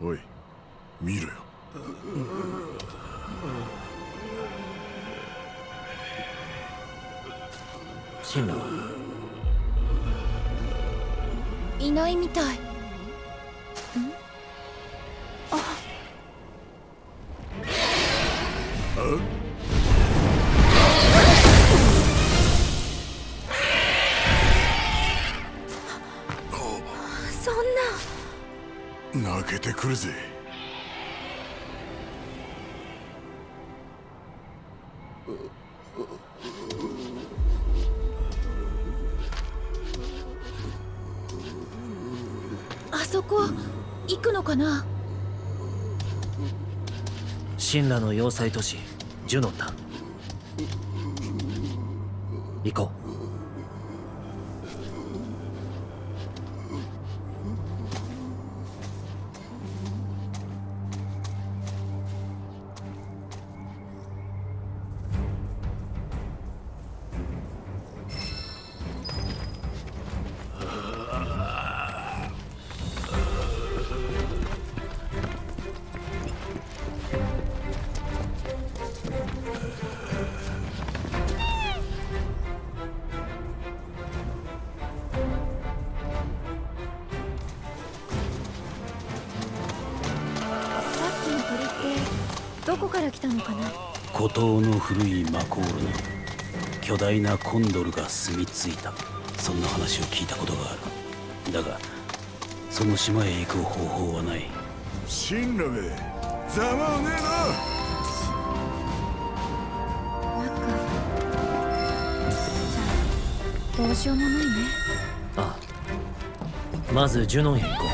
おい見ろよ。シンラは？いないみたいの要塞都市ジュノンだ。から来たのかな？孤島の古いマコールに巨大なコンドルが住み着いた。そんな話を聞いたことがある。だがその島へ行く方法はない。神羅めざまはね中じゃあどうしようもないね。ああまずジュノンへ行こ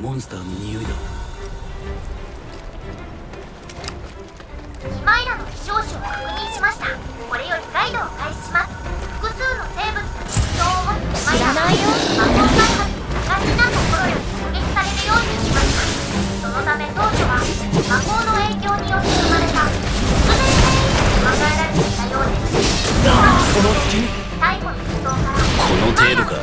モンスターの匂いだ。キマイラの飛翔種を確認しました。これよりガイドを開始します。複数の生物の特徴を持つキマイラは魔法開発が苦手なところより攻撃されるようにしましたそのため当初は魔法の影響によって生まれた。特別変異と考えられていたようです今は最後の武装からこの程度か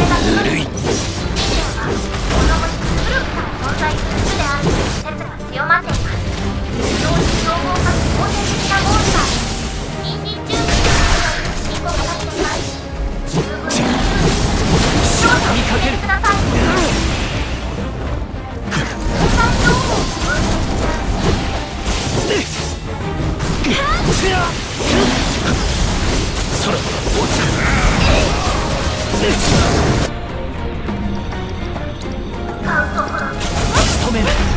が発見され。たことぬるい近年はこの星に古くから存在する種であるという説が強まって仕留める。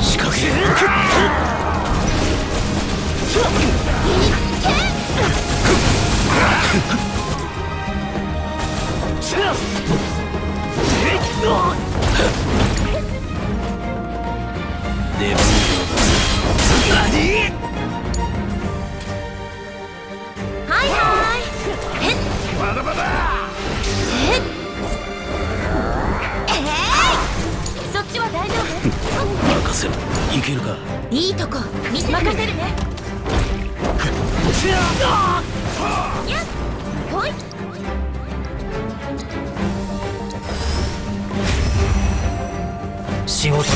仕掛けデブリオだ何？せろ。いけるか？いいとこ。見せ任せるねやっほい。仕事だ。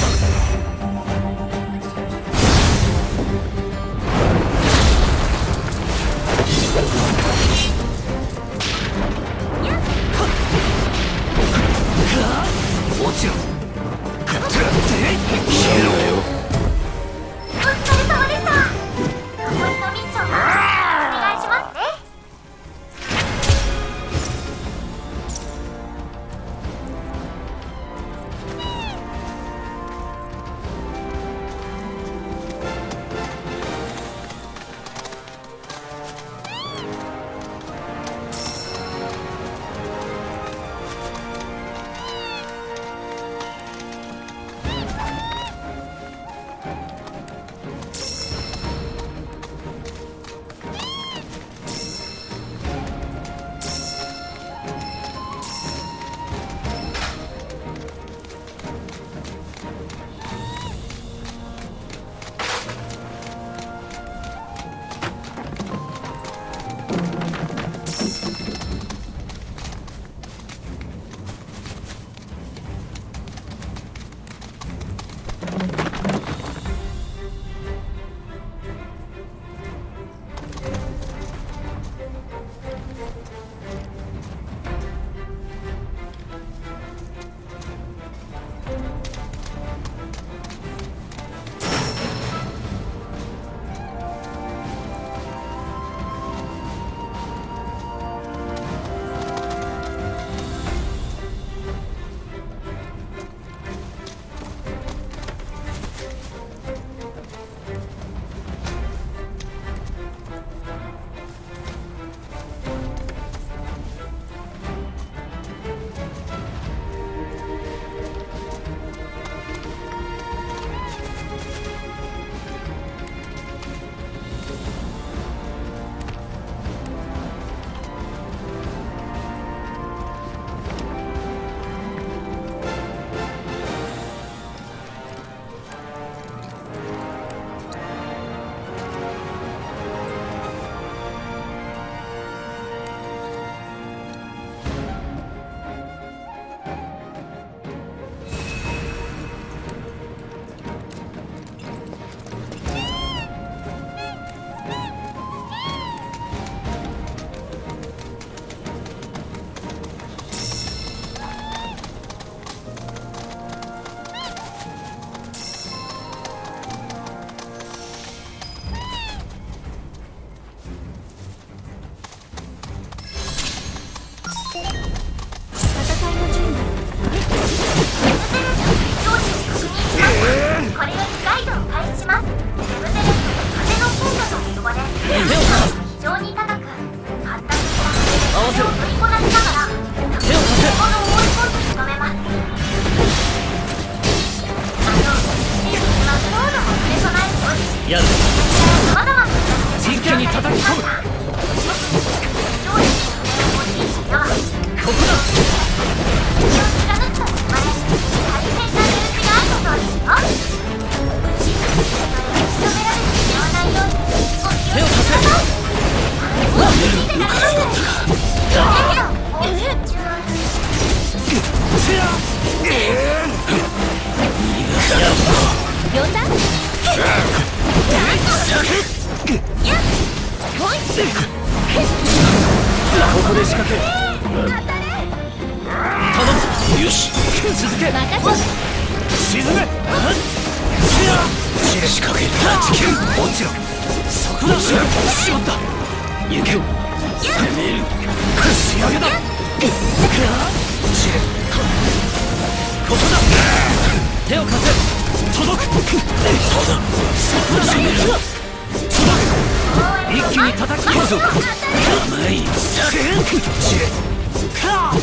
落ちろ。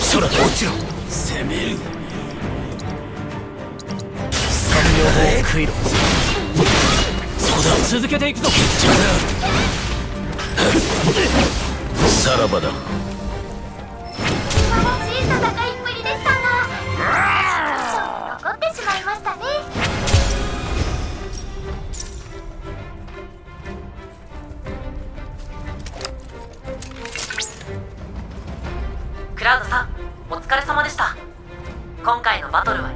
空落ちろ攻める。三両方を食いろ。そうだ。続けていくぞ。さらばだ。素晴らしい戦いっぷりでしたが。残ってしまいましたね。クラウドさんお疲れ様でした。今回のバトルは。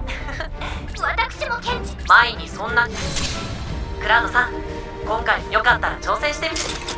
私もケンジ。前にそんな。クラウドさん今回よかったら挑戦してみて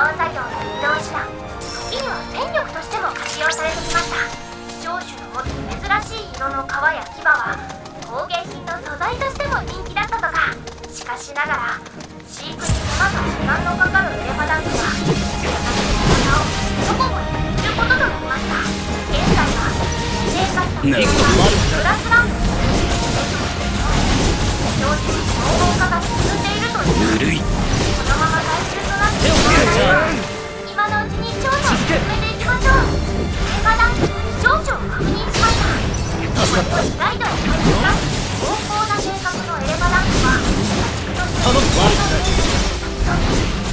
農作業の移動手段時には戦力としても活用されてきました希少種の持つ珍しい色の皮や牙は工芸品の素材としても人気だったとかしかしながら飼育に手間と時間のかかるエレファダンクは私の体をチョコボにすることとなりました現在は生活となるほど。プラスランク非常に総合化が進んでい。るというこのまま大衆となってしまう。今のうちに調査を進めていきましょうエレファダンクの非常時を確認しました助かったガイドを開始します温厚な性格のエレファダンクは家畜として頼むわ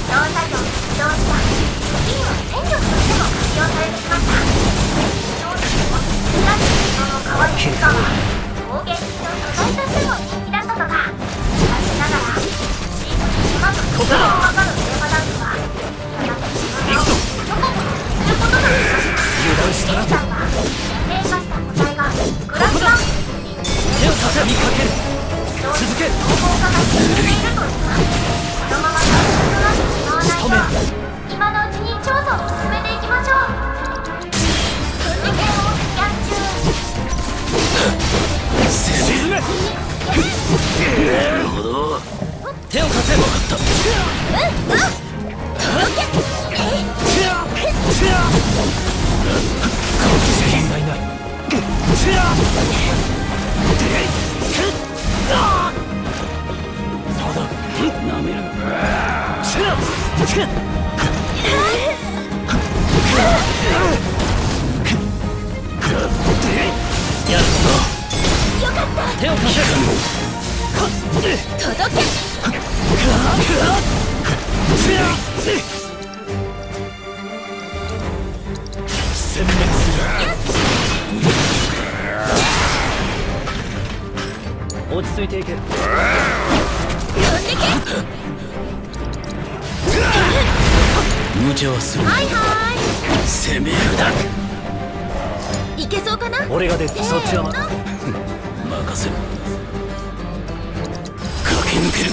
農作業の移動手段時には戦力としても活用されてきました非常に持つ珍しい色の皮や皮は工芸品の素材としても人気だったとかしかしながら飼育に手間と落ち着いていけ。無茶はする。なはいは攻めるだーいいけそうかな？俺が出てそっちはま任せろ駆け抜ける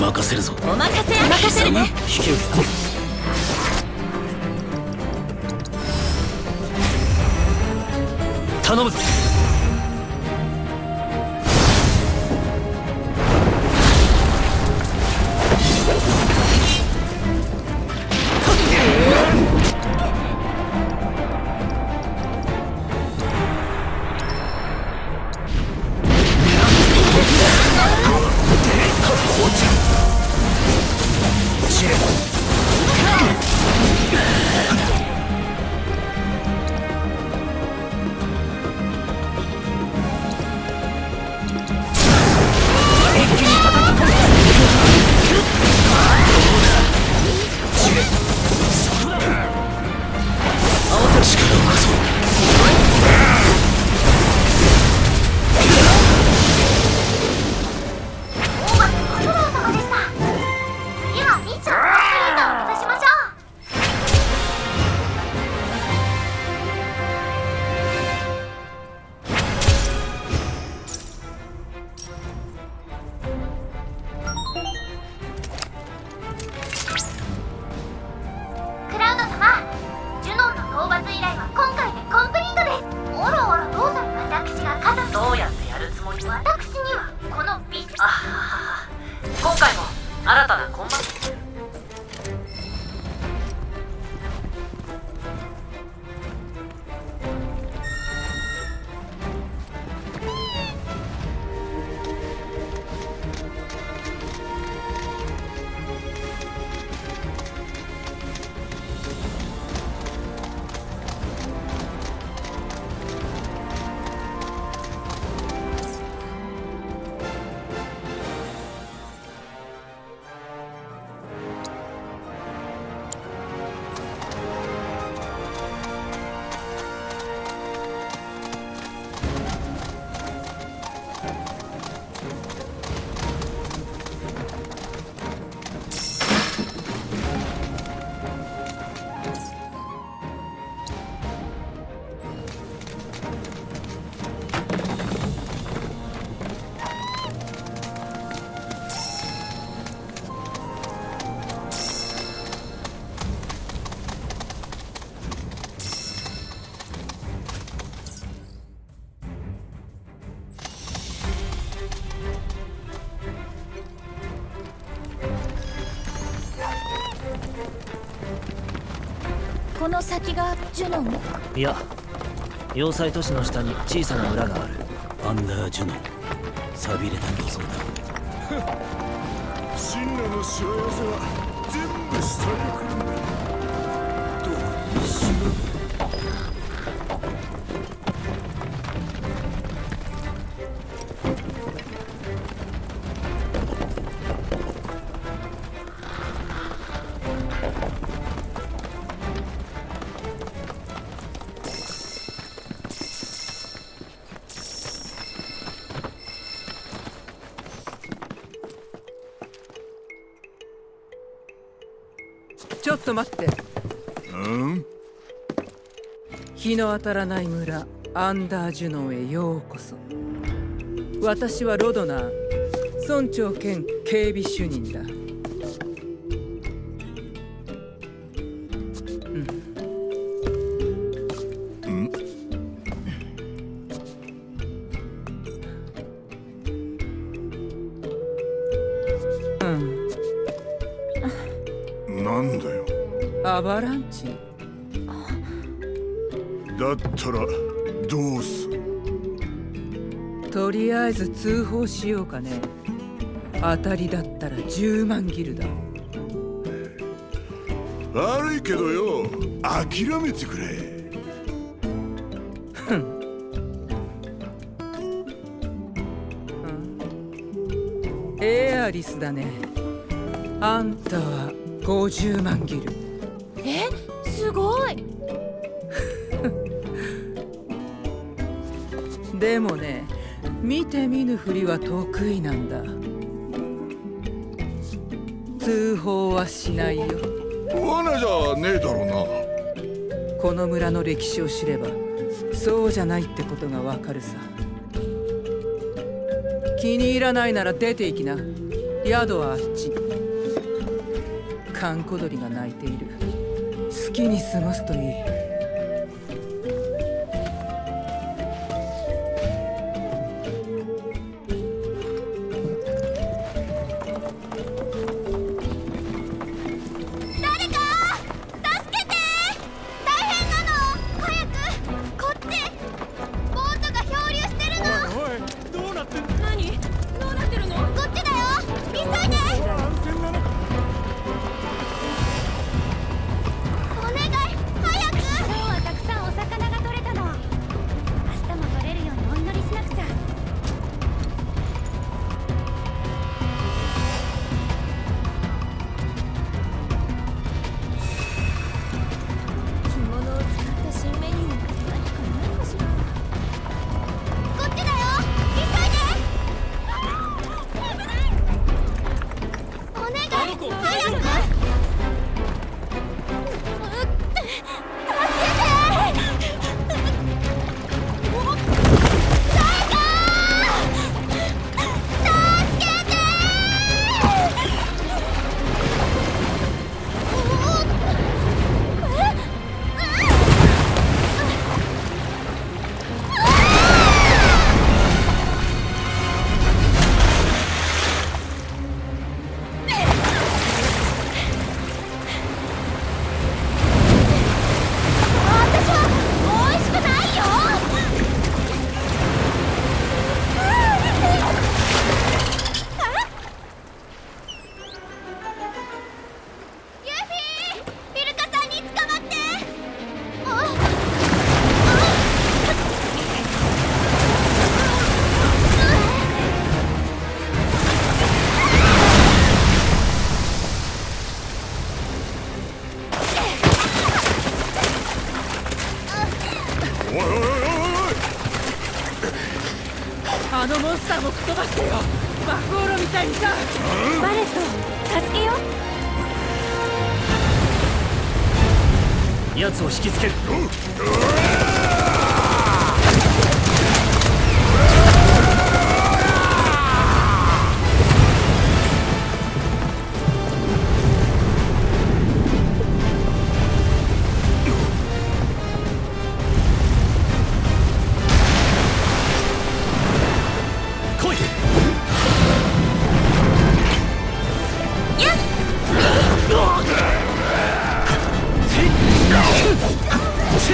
任せるぞ。お任せ。任せるね引き受けた頼むぞの先がジュノン？いや要塞都市の下に小さな村がある。アンダージュノン。寂れた漁村だ。神羅のしわ寄せは全部下に来る。んだと待って。うん？日の当たらない村アンダージュノンへようこそ。私はロドナー村長兼警備主任だったらどうす？るとりあえず通報しようかね。当たりだったら10万ギルだ悪いけどよ諦めてくれ。エアリスだね。あんたは50万ギルでもね見て見ぬふりは得意なんだ。通報はしないよ。罠じゃねえだろうな。この村の歴史を知ればそうじゃないってことがわかるさ。気に入らないなら出て行きな。宿はあっち。閑古鳥が鳴いている。好きに過ごすといい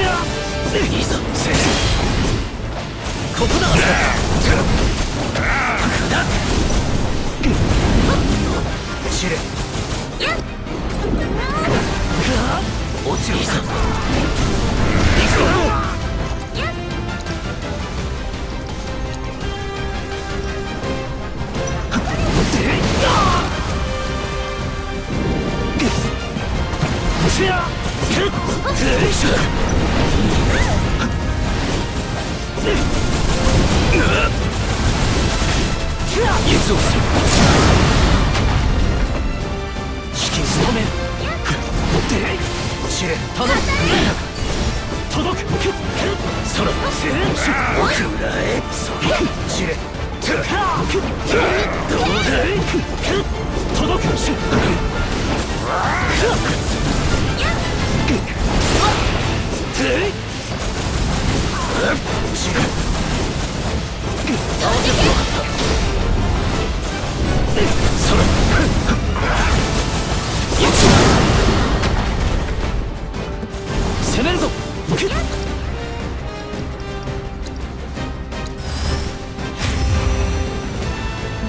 いいぞここだだ知れ落ちるぞ行くぞよっ届く攻めるぞ。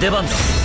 出番だ。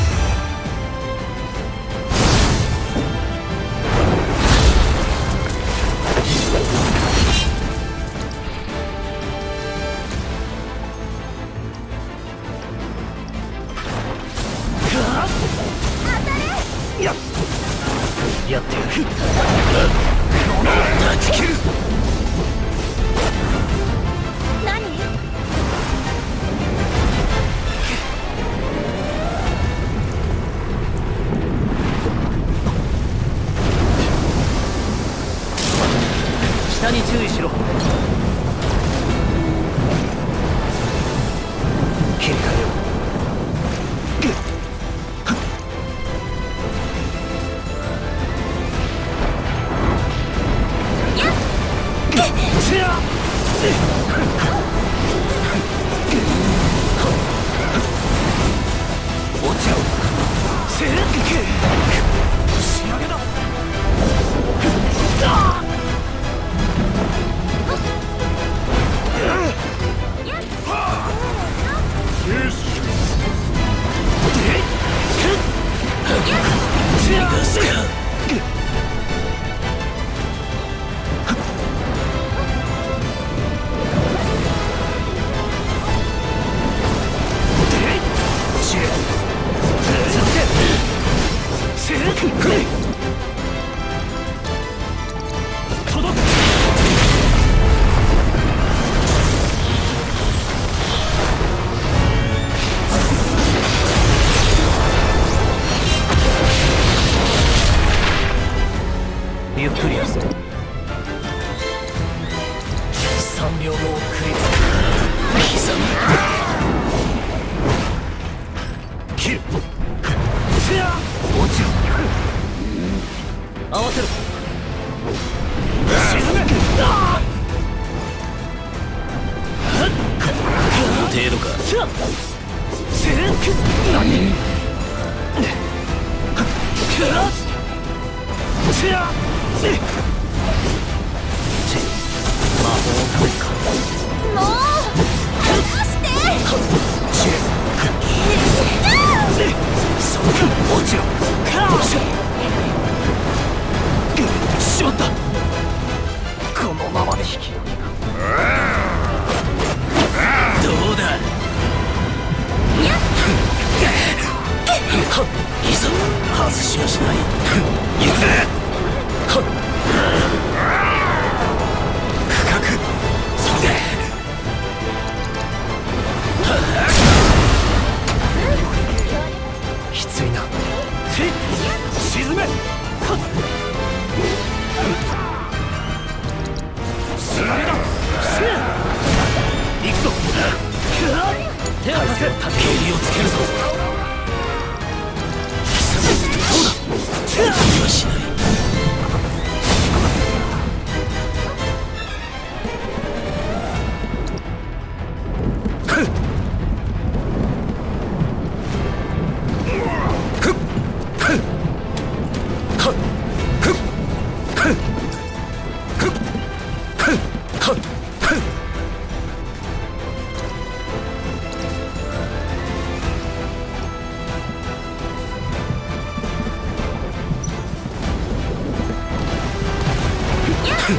く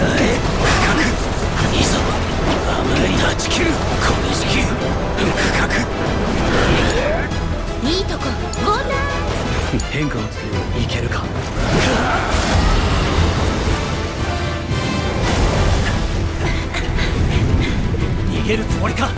らえ深く。いざ断ち切るこの時期深く。いいとこゴダ変化をつけいけるか逃げるつもりか